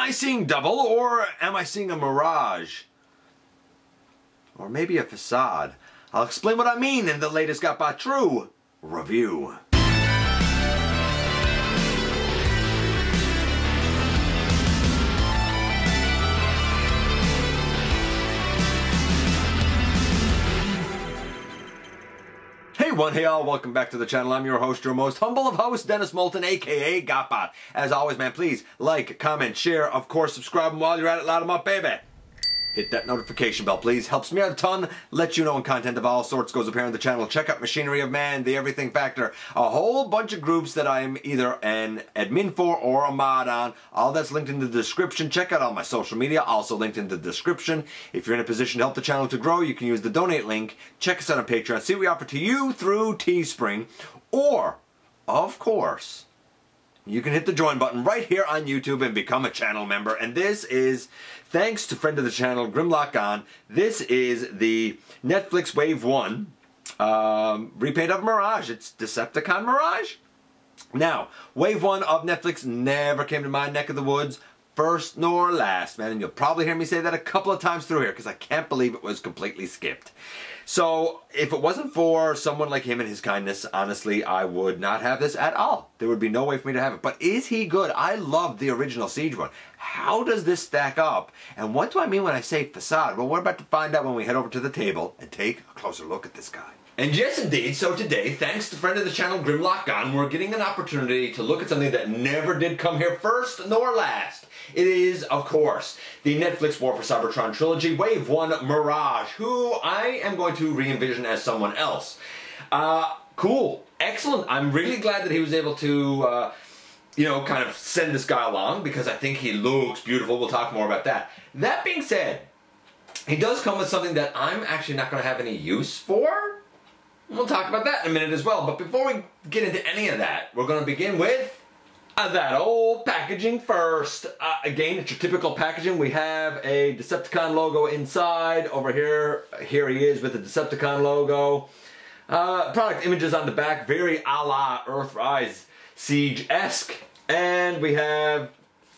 I seeing double or am I seeing a mirage? Or maybe a facade? I'll explain what I mean in the latest GotBot True review. Hey one, hey all, welcome back to the channel. I'm your host, your most humble of hosts, Dennis Moulton, aka Gotbot. As always, man, please like, comment, share, of course, subscribe, and while you're at it, loud them up, baby. Hit that notification bell, please. Helps me out a ton. Let you know when content of all sorts goes here on the channel. Check out Machinery of Man, The Everything Factor. A whole bunch of groups that I'm either an admin for or a mod on. All that's linked in the description. Check out all my social media, also linked in the description. If you're in a position to help the channel to grow, you can use the donate link. Check us out on Patreon. See what we offer to you through Teespring. Or, of course, you can hit the join button right here on YouTube and become a channel member. And this is, thanks to friend of the channel, Grimlock On, this is the Netflix Wave 1 um, repaint of Mirage. It's Decepticon Mirage. Now, Wave 1 of Netflix never came to my neck of the woods first nor last, man. And you'll probably hear me say that a couple of times through here because I can't believe it was completely skipped. So, if it wasn't for someone like him and his kindness, honestly, I would not have this at all. There would be no way for me to have it. But is he good? I love the original Siege one. How does this stack up? And what do I mean when I say facade? Well, we're about to find out when we head over to the table and take a closer look at this guy. And yes, indeed, so today, thanks to friend of the channel Grimlock On, we're getting an opportunity to look at something that never did come here first nor last. It is, of course, the Netflix War for Cybertron trilogy, Wave 1 Mirage, who I am going to re-envision as someone else. Uh, cool, excellent. I'm really glad that he was able to, uh, you know, kind of send this guy along because I think he looks beautiful. We'll talk more about that. That being said, he does come with something that I'm actually not going to have any use for. We'll talk about that in a minute as well. But before we get into any of that, we're going to begin with uh, that old packaging first. Uh, again, it's your typical packaging. We have a Decepticon logo inside. Over here, here he is with the Decepticon logo. Uh, product images on the back, very a la Earthrise Siege-esque. And we have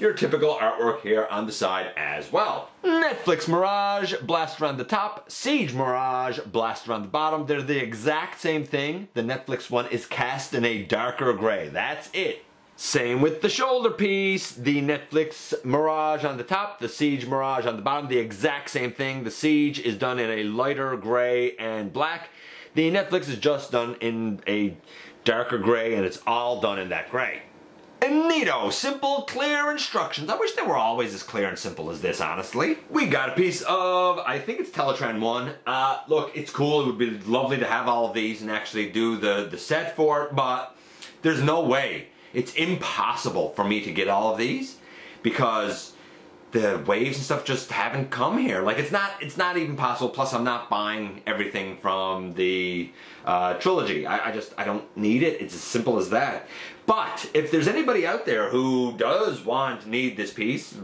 your typical artwork here on the side as well. Netflix Mirage, Blaster on the top, Siege Mirage, Blaster on the bottom. They're the exact same thing. The Netflix one is cast in a darker gray. That's it. Same with the shoulder piece, the Netflix Mirage on the top, the Siege Mirage on the bottom, the exact same thing. The Siege is done in a lighter gray and black. The Netflix is just done in a darker gray and it's all done in that gray. And neato, simple, clear instructions. I wish they were always as clear and simple as this, honestly. We got a piece of, I think it's Teletran 1. Uh, look, it's cool. It would be lovely to have all of these and actually do the, the set for it, but there's no way it's impossible for me to get all of these because the waves and stuff just haven't come here. Like it's not it's not even possible. Plus, I'm not buying everything from the uh, trilogy. I, I, just I don't need it. It's as simple as that. But if there's anybody out there who does want need this piece,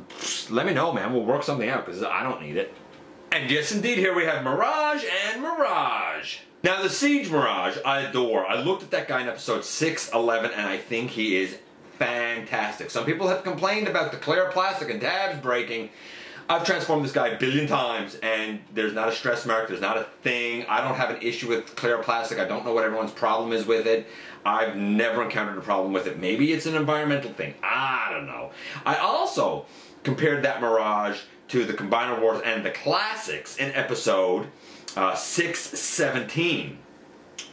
let me know, man. We'll work something out because I don't need it. And yes, indeed, here we have Mirage and Mirage. Now, the Siege Mirage, I adore. I looked at that guy in episode 611, and I think he is fantastic. Some people have complained about the clear plastic and tabs breaking. I've transformed this guy a billion times, and there's not a stress mark, there's not a thing. I don't have an issue with clear plastic. I don't know what everyone's problem is with it. I've never encountered a problem with it. Maybe it's an environmental thing. I don't know. I also compared that Mirage to the Combiner Wars and the Classics in episode uh, 617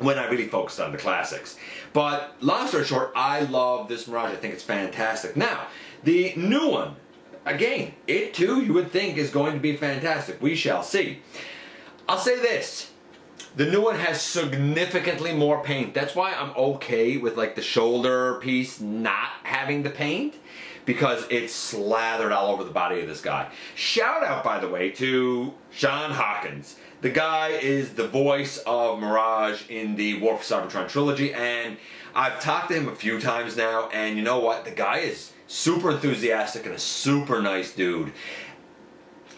when I really focused on the classics. But long story short, I love this Mirage. I think it's fantastic. Now, the new one, again, it too you would think is going to be fantastic. We shall see. I'll say this. The new one has significantly more paint. That's why I'm okay with like the shoulder piece not having the paint because it's slathered all over the body of this guy. Shout out, by the way, to Sean Hawkins. The guy is the voice of Mirage in the War for Cybertron trilogy, and I've talked to him a few times now, and you know what? The guy is super enthusiastic and a super nice dude.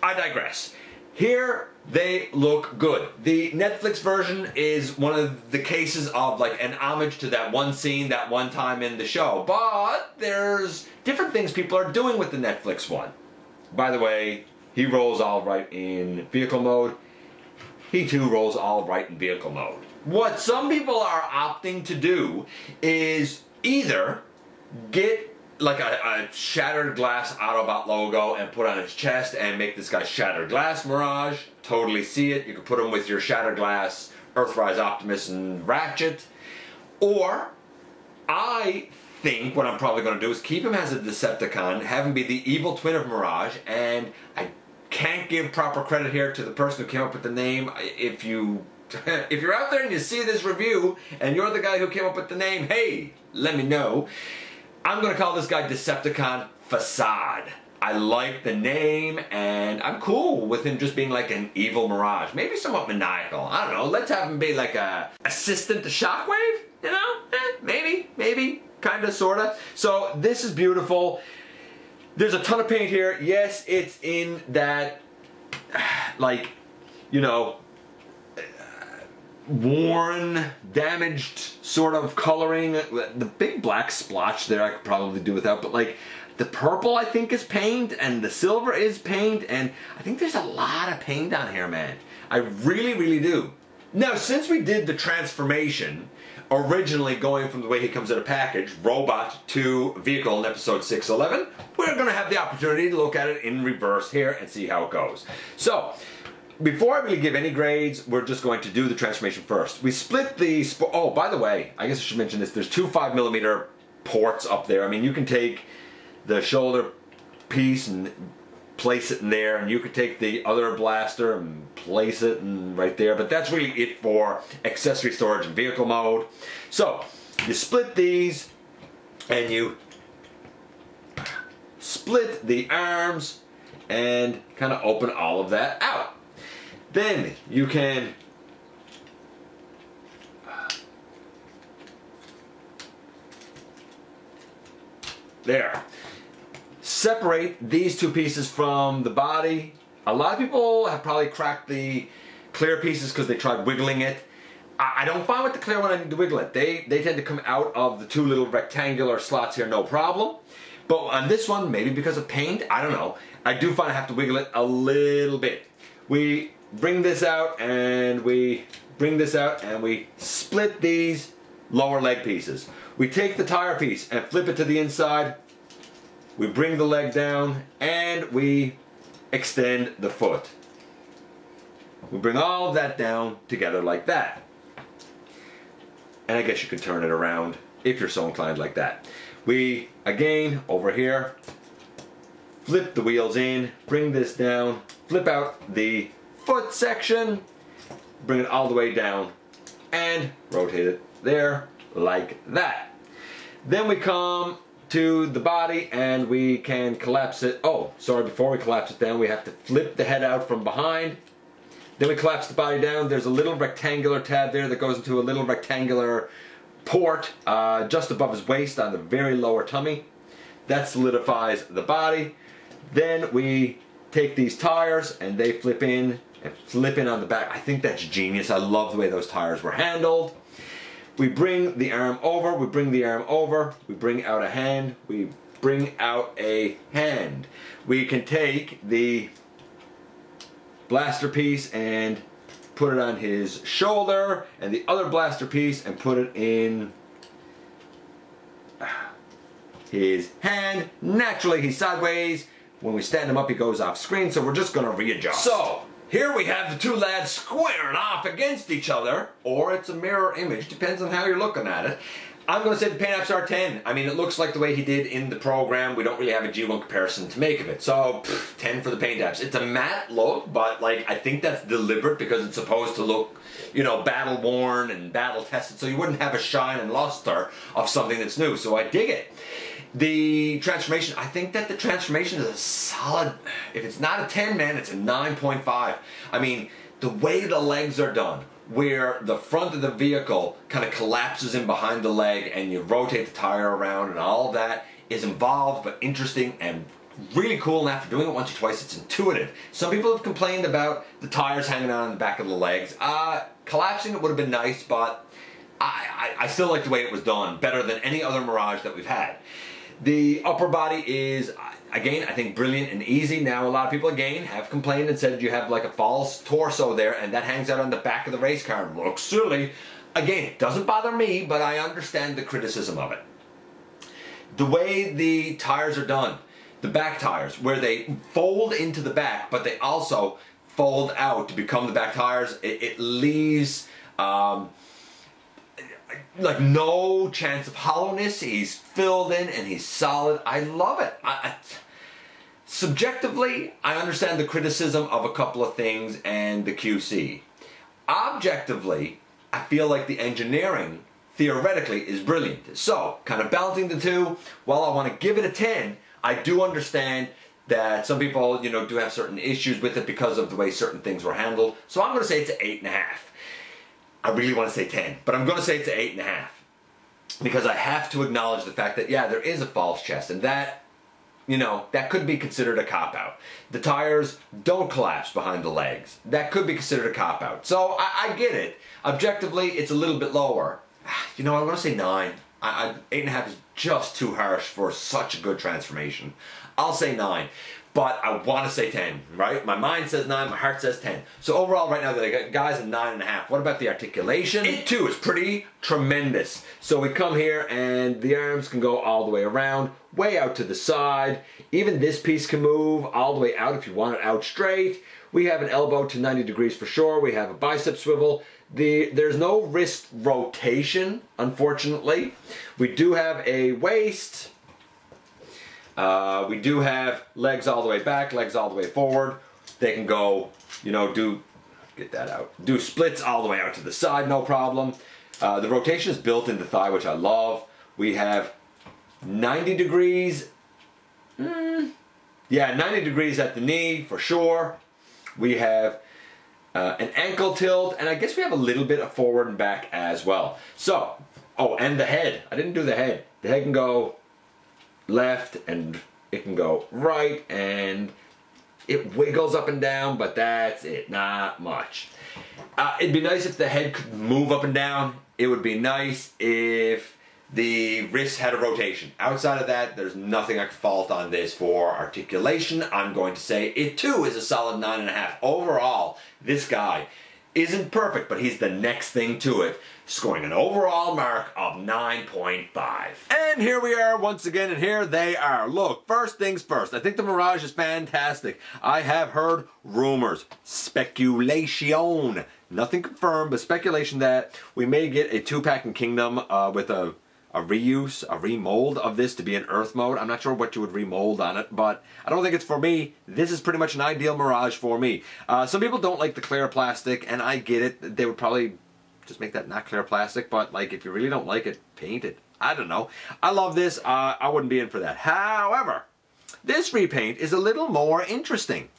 I digress. Here they look good. The Netflix version is one of the cases of like an homage to that one scene, that one time in the show. But there's different things people are doing with the Netflix one. By the way, he rolls all right in vehicle mode. He too rolls all right in vehicle mode. What some people are opting to do is either get like a, a, shattered glass Autobot logo and put on his chest and make this guy Shattered Glass Mirage. Totally see it. You could put him with your Shattered Glass, Earthrise Optimus, and Ratchet. Or, I think what I'm probably going to do is keep him as a Decepticon, have him be the evil twin of Mirage, and I can't give proper credit here to the person who came up with the name. If you if you're out there and you see this review and you're the guy who came up with the name, hey, let me know. I'm gonna call this guy Decepticon Facade. I like the name and I'm cool with him just being like an evil mirage. Maybe somewhat maniacal. I don't know. Let's have him be like a assistant to Shockwave, you know? Eh, maybe, maybe, kinda, sorta. So this is beautiful. There's a ton of paint here. Yes, it's in that, like, you know, uh, worn, damaged sort of coloring. The big black splotch there I could probably do without, but like the purple I think is paint and the silver is paint and I think there's a lot of paint on here, man. I really, really do. Now, since we did the transformation, originally going from the way he comes in a package, robot to vehicle in episode 611, we're going to have the opportunity to look at it in reverse here and see how it goes. So, before I really give any grades, we're just going to do the transformation first. We split the, oh, by the way, I guess I should mention this, there's two 5 millimeter ports up there. I mean, you can take the shoulder piece and place it in there, and you could take the other blaster and place it in right there, but that's really it for accessory storage and vehicle mode. So, you split these, and you split the arms, and kind of open all of that out. Then you can there. Separate these two pieces from the body. A lot of people have probably cracked the clear pieces because they tried wiggling it. I don't find with the clear one I need to wiggle it. They, they tend to come out of the two little rectangular slots here, no problem. But on this one, maybe because of paint, I don't know. I do find I have to wiggle it a little bit. We bring this out and we bring this out and we split these lower leg pieces. We take the tire piece and flip it to the inside. We bring the leg down and we extend the foot. We bring all of that down together like that. And I guess you could turn it around if you're so inclined like that. We, again, over here, flip the wheels in, bring this down, flip out the foot section, bring it all the way down, and rotate it there like that. Then we come to the body and we can collapse it. Oh, sorry, before we collapse it down, we have to flip the head out from behind. Then we collapse the body down. There's a little rectangular tab there that goes into a little rectangular port uh, just above his waist on the very lower tummy. That solidifies the body. Then we take these tires and they flip in and flip in on the back. I think that's genius. I love the way those tires were handled. We bring the arm over, we bring the arm over, we bring out a hand, we bring out a hand. We can take the blaster piece and put it on his shoulder and the other blaster piece and put it in his hand. Naturally, he's sideways. When we stand him up, he goes off screen, so we're just gonna readjust. So, here we have the two lads squaring off against each other, or it's a mirror image, depends on how you're looking at it. I'm going to say the paint apps are 10. I mean, it looks like the way he did in the program. We don't really have a G1 comparison to make of it. So, pff, 10 for the paint apps. It's a matte look, but like I think that's deliberate because it's supposed to look, you know, battle worn and battle tested. So you wouldn't have a shine and luster of something that's new. So I dig it. The transformation, I think that the transformation is a solid, if it's not a 10, man, it's a 9.5. I mean, the way the legs are done, where the front of the vehicle kind of collapses in behind the leg and you rotate the tire around and all that is involved but interesting and really cool and after doing it once or twice it's intuitive. Some people have complained about the tires hanging on the back of the legs. Uh, collapsing it would have been nice, but I, I, I still like the way it was done, better than any other Mirage that we've had. The upper body is, again, I think brilliant and easy. Now, a lot of people, again, have complained and said you have like a false torso there, and that hangs out on the back of the race car. And looks silly. Again, it doesn't bother me, but I understand the criticism of it. The way the tires are done, the back tires, where they fold into the back, but they also fold out to become the back tires, it, it leaves um, like no chance of hollowness. He's filled in and he's solid. I love it. I, I, subjectively, I understand the criticism of a couple of things and the QC. Objectively, I feel like the engineering theoretically is brilliant. So, kind of balancing the two, while I want to give it a 10, I do understand that some people, you know, do have certain issues with it because of the way certain things were handled. So I'm going to say it's an 8.5. I really want to say 10, but I'm going to say it's an 8.5. Because I have to acknowledge the fact that, yeah, there is a false chest, and that, you know, that could be considered a cop-out. The tires don't collapse behind the legs. That could be considered a cop-out. So I, I, get it. Objectively, it's a little bit lower. You know, I'm going to say 9. I, I, 8.5 is just too harsh for such a good transformation. I'll say 9 but I want to say 10, right? My mind says 9, my heart says 10. So overall, right now, the guy's a 9.5. What about the articulation? It too is pretty tremendous. So we come here and the arms can go all the way around, way out to the side. Even this piece can move all the way out if you want it out straight. We have an elbow to 90 degrees for sure. We have a bicep swivel. The, there's no wrist rotation, unfortunately. We do have a waist uh, we do have legs all the way back, legs all the way forward. They can go, you know, do, get that out, do splits all the way out to the side, no problem. Uh, the rotation is built into the thigh, which I love. We have 90 degrees, mm, yeah, 90 degrees at the knee for sure. We have uh, an ankle tilt, and I guess we have a little bit of forward and back as well. So, oh, and the head. I didn't do the head. The head can go left and it can go right and it wiggles up and down, but that's it, not much. Uh, it'd be nice if the head could move up and down. It would be nice if the wrist had a rotation. Outside of that, there's nothing I could fault on this for articulation. I'm going to say it too is a solid 9.5. Overall, this guy isn't perfect, but he's the next thing to it, scoring an overall mark of 9.5. And here we are once again, and here they are. Look, first things first, I think the Mirage is fantastic. I have heard rumors, speculation, nothing confirmed, but speculation that we may get a two-pack in Kingdom uh, with a a reuse, a remold of this to be in Earth mode. I'm not sure what you would remold on it, but I don't think it's for me. This is pretty much an ideal Mirage for me. Uh, some people don't like the clear plastic, and I get it. They would probably just make that not clear plastic, but like if you really don't like it, paint it. I don't know. I love this. Uh, I wouldn't be in for that. However, this repaint is a little more interesting.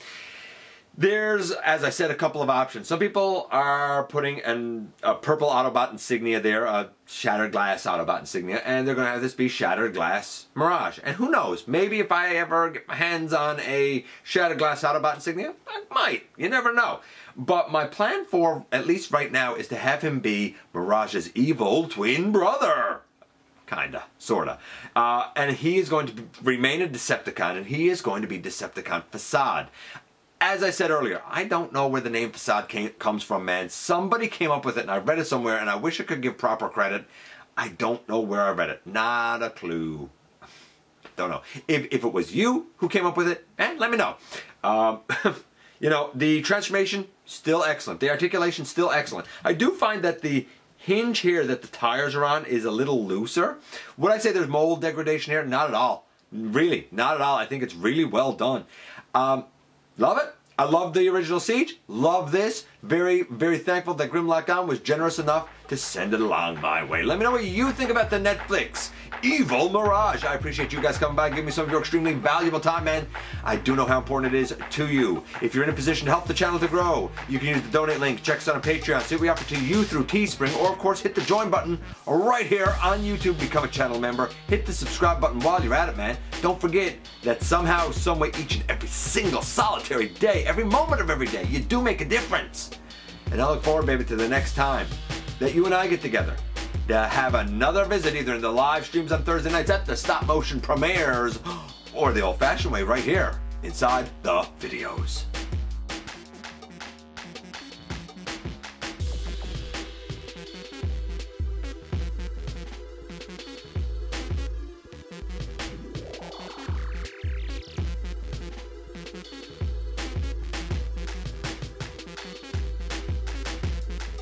There's, as I said, a couple of options. Some people are putting an, a purple Autobot insignia there, a shattered glass Autobot insignia, and they're going to have this be shattered glass Mirage. And who knows, maybe if I ever get my hands on a shattered glass Autobot insignia, I might. You never know. But my plan for, at least right now, is to have him be Mirage's evil twin brother kinda, sorta. Uh, and he is going to remain a Decepticon, and he is going to be Decepticon Facade as I said earlier, I don't know where the name facade came, comes from, man. Somebody came up with it and I read it somewhere and I wish I could give proper credit. I don't know where I read it. Not a clue. Don't know. If, if it was you who came up with it, eh, let me know. Um, you know, the transformation, still excellent. The articulation, still excellent. I do find that the hinge here that the tires are on is a little looser. Would I say there's mold degradation here? Not at all. Really, not at all. I think it's really well done. Um, Love it. I love the original Siege. Love this. Very, very thankful that Grimlock On was generous enough to send it along my way. Let me know what you think about the Netflix Evil Mirage. I appreciate you guys coming by and giving me some of your extremely valuable time, man. I do know how important it is to you. If you're in a position to help the channel to grow, you can use the donate link, check us out on Patreon, see what we offer to you through Teespring, or of course hit the join button right here on YouTube, become a channel member. Hit the subscribe button while you're at it, man. Don't forget that somehow, someway, each and every single solitary day, every moment of every day, you do make a difference. And I look forward, baby, to the next time that you and I get together to have another visit either in the live streams on Thursday nights at the stop motion premieres or the old fashioned way right here inside the videos.